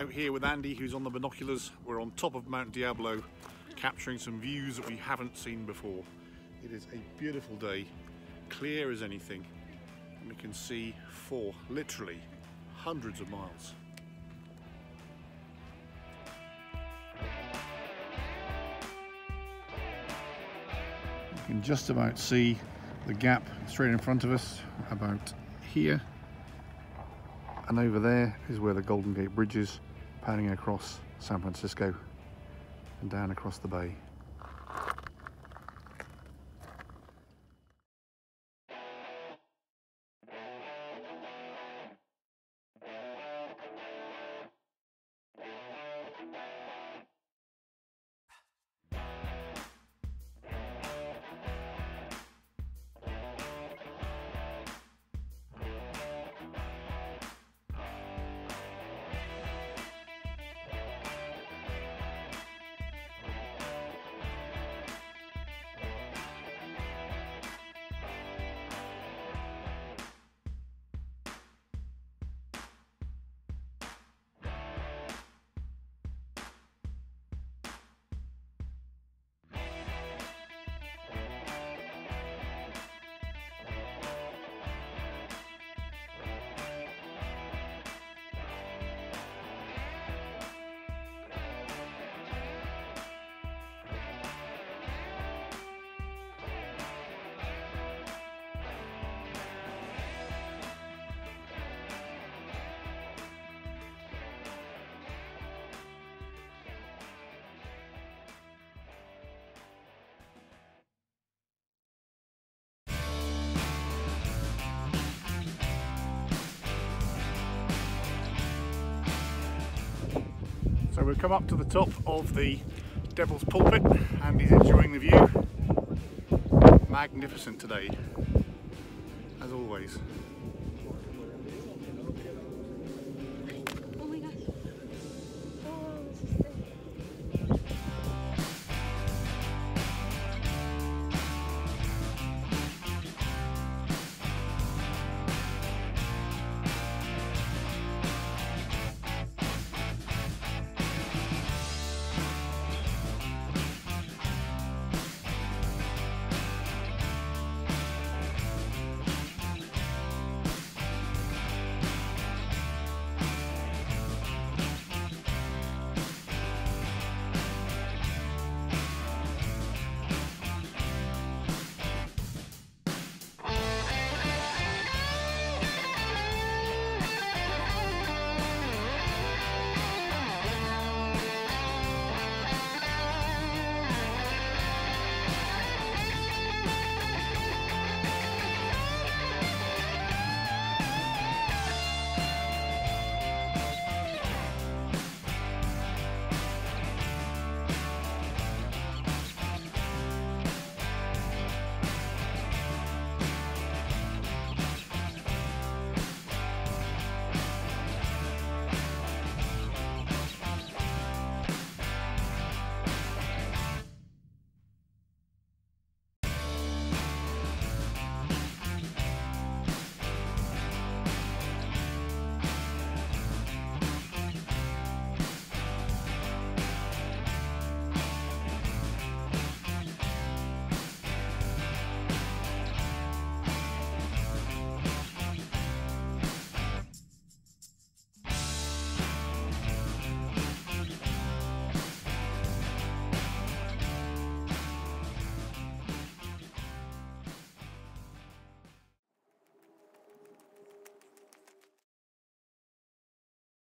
out here with Andy who's on the binoculars. We're on top of Mount Diablo capturing some views that we haven't seen before. It is a beautiful day, clear as anything, and we can see for literally hundreds of miles. You can just about see the gap straight in front of us, about here. And over there is where the Golden Gate Bridge is, panning across San Francisco and down across the bay. We've come up to the top of the Devil's Pulpit and he's enjoying the view. Magnificent today, as always.